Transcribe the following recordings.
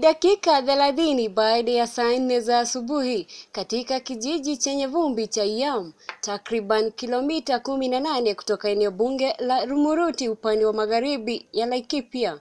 dakika thelathini baada ya saa nne za asubuhi katika kijiji chenye vumbi cha Yam, takriban kilomita kumi na nane kutoka eneo bunge la Rumuruti upande wa magharibi ya Laikipia.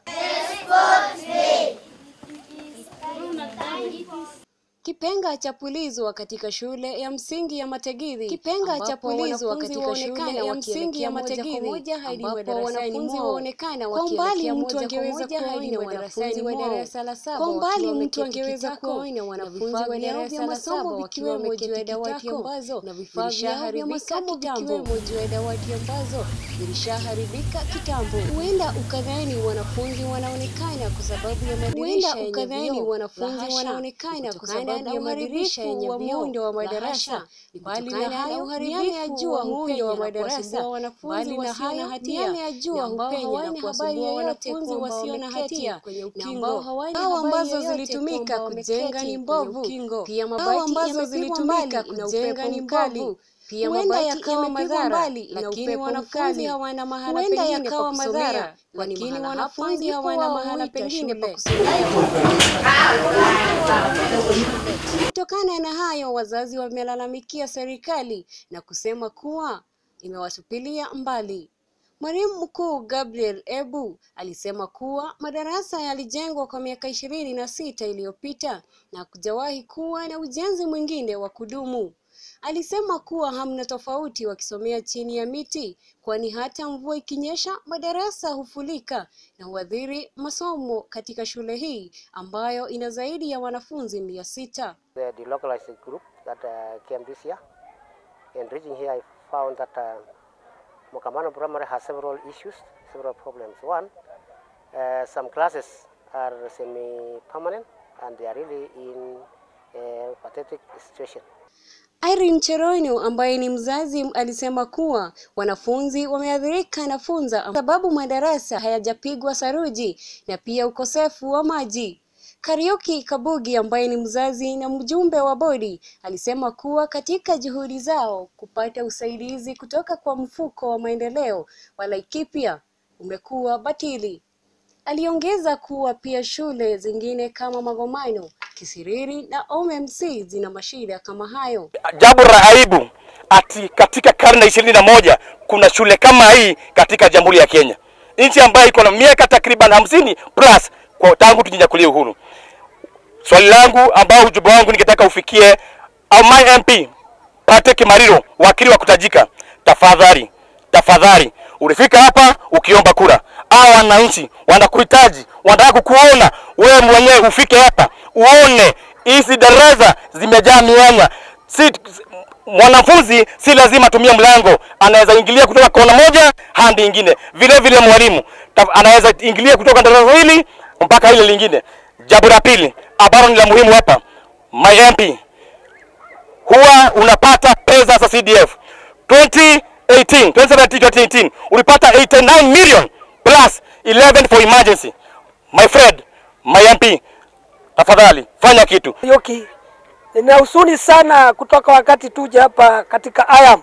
Kipenga cha pulizwa katika shule ya msingi ya Mategidhi. Kipenga cha pulizwa katika shule ya msingi ya Mategidhi ambapo wanafunzi waonekana kwa umbali mtu angeweza kuona wanafunzi wa darasa la saba. Kwa umbali mtu angeweza kuona wanafunzi wa darasa la saba juu ya dawati ambazo na vifaa vyao vya masomo vikiwemo juu ya dawati ambazo vilishaharibika kitambo. Huenda ukadhani wanafunzi wanaonekana kwa sababu ya madirisha yenye ukadhani wanafunzi wanaonekana kwa sababu ya madirisha yenye muundo wa madarasa, bali na hayo uharibifu ya jua muundo wa madarasa, bali na hayo miale ya jua hupenya na kuwasumbua wanafunzi wasio na hatia kwenye ukingo. Hao mbao ambazo zilitumika kujenga ni mbovu, pia mabati ambazo zilitumika kujenga ni mbovu pia huenda yakawa madhara, lakini wanafunzi hawana mahala pengine pa kusomea, lakini wanafunzi hawana mahala pengine pa kusomea. Kutokana na hayo, wazazi wamelalamikia serikali na kusema kuwa imewatupilia mbali. Mwalimu mkuu Gabriel Ebu alisema kuwa madarasa yalijengwa kwa miaka ishirini na sita iliyopita na kujawahi kuwa na ujenzi mwingine wa kudumu. Alisema kuwa hamna tofauti wakisomea chini ya miti, kwani hata mvua ikinyesha madarasa hufulika na huathiri masomo katika shule hii ambayo ina zaidi ya wanafunzi mia sita. Uh, uh, Mokamano Primary has several issues, several problems. One, uh, some classes are semi-permanent and they are really in a pathetic situation. Irene cherono ambaye ni mzazi alisema kuwa wanafunzi wameathirika na funza sababu madarasa hayajapigwa saruji na pia ukosefu wa maji. Kariuki Kabugi ambaye ni mzazi na mjumbe wa bodi alisema kuwa katika juhudi zao kupata usaidizi kutoka kwa mfuko wa maendeleo wa Laikipia umekuwa batili. Aliongeza kuwa pia shule zingine kama Magomano, Kisiriri na OMMC zina mashida kama hayo. Jambo la aibu ati katika karne ishirini na moja kuna shule kama hii katika Jamhuri ya Kenya, nchi ambayo iko na miaka takriban hamsini plus kwa tangu tujinyakulie uhuru. Swali langu ambao ujumbe wangu ningetaka ufikie my MP Patrick Mariro, wakili wa kutajika, tafadhali tafadhali, ulifika hapa ukiomba kura, hao wananchi wanakuhitaji, wanataka kukuona wewe mwenyewe, ufike hapa uone hizi darasa zimejaa mianya. Si mwanafunzi si lazima atumie mlango, anaweza ingilia kutoka kona moja hadi ingine. Vile vile mwalimu anaweza ingilia kutoka darasa hili mpaka ile lingine. Jambo la pili ambalo ni la muhimu hapa, my MP, huwa unapata pesa za CDF 2018 2017 2018 ulipata 89 million plus 11 for emergency. My friend, my MP, tafadhali fanya kitu. Yoki, ninahusuni sana kutoka wakati tuja hapa katika ayam,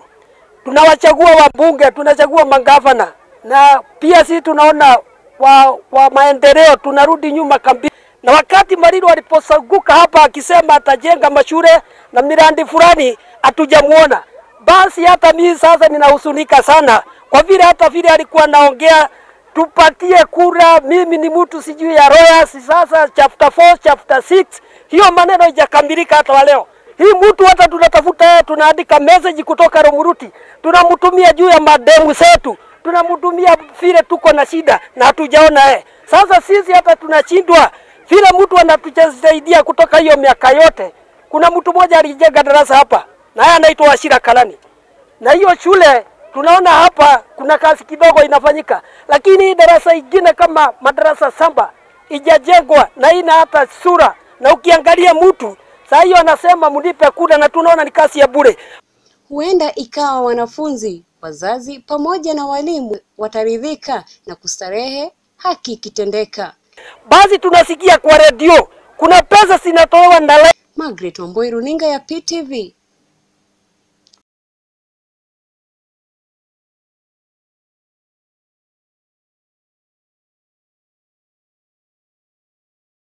tunawachagua wabunge, tunachagua magavana na pia si tunaona wa, wa maendeleo tunarudi nyuma kambi. Na wakati Marido aliposaguka hapa akisema atajenga mashule na mirandi fulani, hatujamuona. Basi hata mimi sasa ninahusunika sana kwa vile hata vile alikuwa anaongea tupatie kura. Mimi ni mtu sijui ya royals, sasa chapter 4 chapter 6 hiyo maneno haijakamilika hata leo. Hii mtu hata tunatafuta, tunaandika message kutoka Romuruti, tunamtumia juu ya mademu zetu, tunamtumia vile tuko na shida na hatujaona eh. Sasa sisi hata tunashindwa vile mtu anatusaidia kutoka hiyo miaka yote. Kuna mtu mmoja alijenga darasa hapa na yeye anaitwa Washira Kalani, na hiyo shule tunaona hapa kuna kazi kidogo inafanyika, lakini hii darasa ingine kama madarasa samba ijajengwa na ina hata sura, na ukiangalia mtu saa hiyo anasema mnipe kura, na tunaona ni kazi ya bure. Huenda ikawa wanafunzi, wazazi pamoja na walimu wataridhika na kustarehe haki ikitendeka. Basi tunasikia kwa redio kuna pesa zinatolewa na Margaret Wamboi, runinga ya PTV,